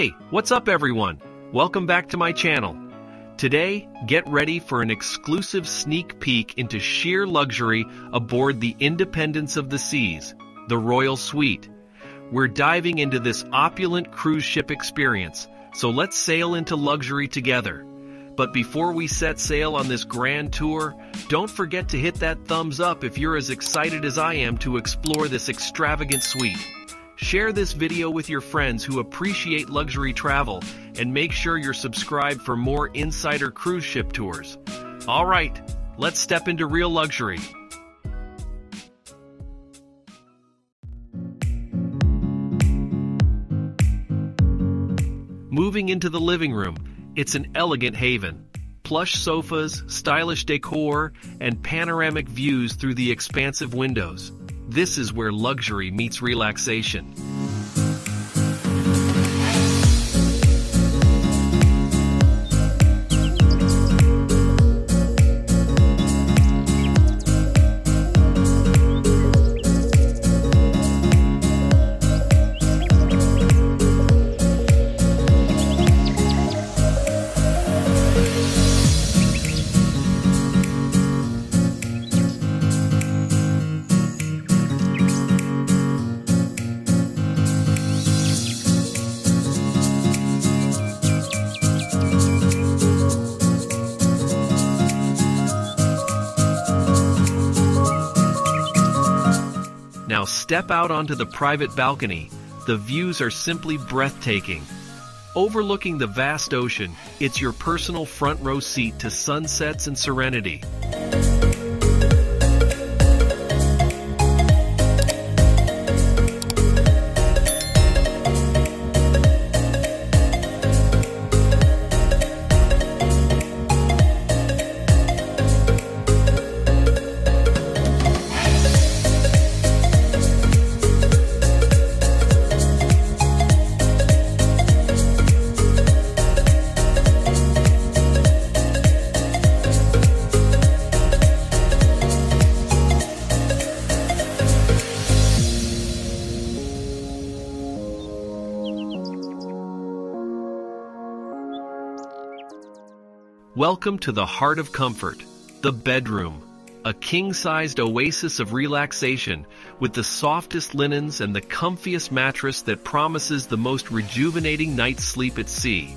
Hey, what's up everyone? Welcome back to my channel. Today, get ready for an exclusive sneak peek into sheer luxury aboard the Independence of the Seas, the Royal Suite. We're diving into this opulent cruise ship experience, so let's sail into luxury together. But before we set sail on this grand tour, don't forget to hit that thumbs up if you're as excited as I am to explore this extravagant suite. Share this video with your friends who appreciate luxury travel and make sure you're subscribed for more insider cruise ship tours. All right, let's step into real luxury. Moving into the living room, it's an elegant haven. Plush sofas, stylish decor, and panoramic views through the expansive windows. This is where luxury meets relaxation. Now step out onto the private balcony. The views are simply breathtaking. Overlooking the vast ocean, it's your personal front row seat to sunsets and serenity. Welcome to the heart of comfort, the bedroom. A king-sized oasis of relaxation with the softest linens and the comfiest mattress that promises the most rejuvenating night's sleep at sea.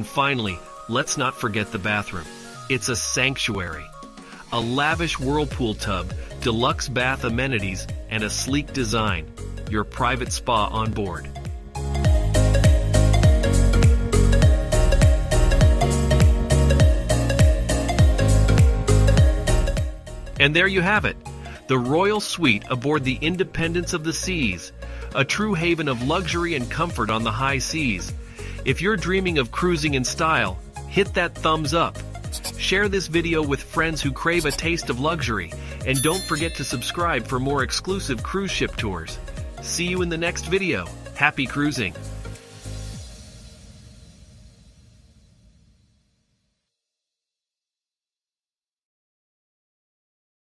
And finally, let's not forget the bathroom. It's a sanctuary. A lavish whirlpool tub, deluxe bath amenities, and a sleek design. Your private spa on board. And there you have it. The Royal Suite aboard the Independence of the Seas. A true haven of luxury and comfort on the high seas. If you're dreaming of cruising in style, hit that thumbs up. Share this video with friends who crave a taste of luxury, and don't forget to subscribe for more exclusive cruise ship tours. See you in the next video. Happy cruising!